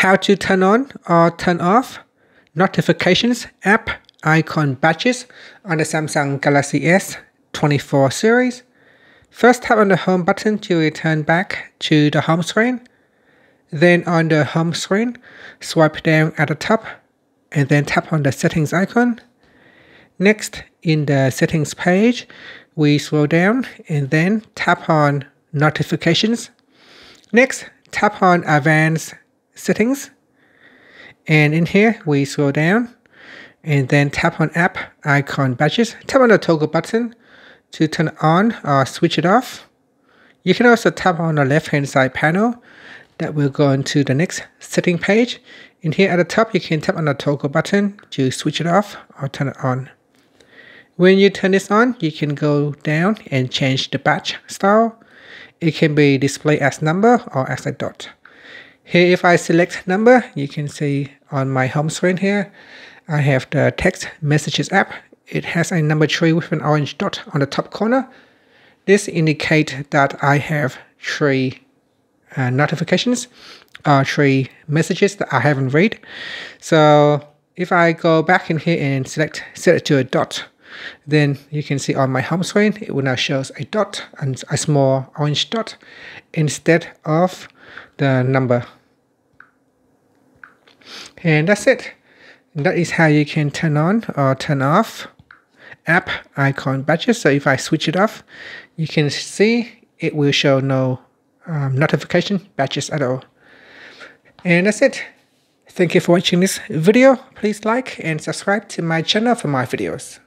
how to turn on or turn off notifications app icon badges on the Samsung Galaxy S24 series. First tap on the home button to return back to the home screen. Then on the home screen, swipe down at the top and then tap on the settings icon. Next, in the settings page, we scroll down and then tap on notifications. Next, tap on advanced settings. And in here, we scroll down and then tap on app icon badges. Tap on the toggle button to turn on or switch it off. You can also tap on the left hand side panel that will go into the next setting page. In here at the top, you can tap on the toggle button to switch it off or turn it on. When you turn this on, you can go down and change the badge style. It can be displayed as number or as a dot. Here, if I select number, you can see on my home screen here, I have the text messages app. It has a number tree with an orange dot on the top corner. This indicates that I have three uh, notifications or three messages that I haven't read. So if I go back in here and select set it to a dot, then you can see on my home screen, it will now shows a dot and a small orange dot instead of the number. And that's it. That is how you can turn on or turn off app icon badges. So if I switch it off, you can see it will show no um, notification badges at all. And that's it. Thank you for watching this video. Please like and subscribe to my channel for my videos.